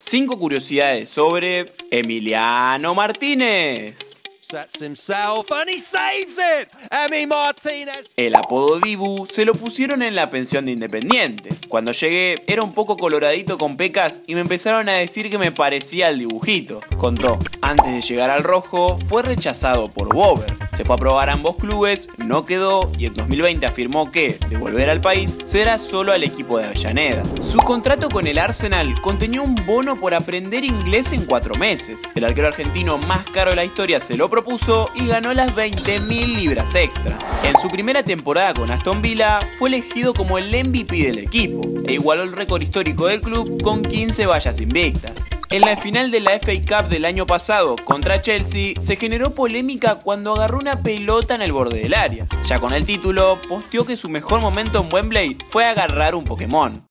5 curiosidades sobre Emiliano Martínez. El apodo Dibu se lo pusieron en la pensión de Independiente. Cuando llegué era un poco coloradito con pecas y me empezaron a decir que me parecía al dibujito. Contó, antes de llegar al rojo fue rechazado por Bober. Se fue a probar ambos clubes, no quedó y en 2020 afirmó que, de volver al país, será solo al equipo de Avellaneda. Su contrato con el Arsenal contenía un bono por aprender inglés en cuatro meses. El arquero argentino más caro de la historia se lo propuso y ganó las 20.000 libras extra. En su primera temporada con Aston Villa fue elegido como el MVP del equipo e igualó el récord histórico del club con 15 vallas invictas. En la final de la FA Cup del año pasado contra Chelsea se generó polémica cuando agarró una pelota en el borde del área. Ya con el título, posteó que su mejor momento en Wembley fue agarrar un Pokémon.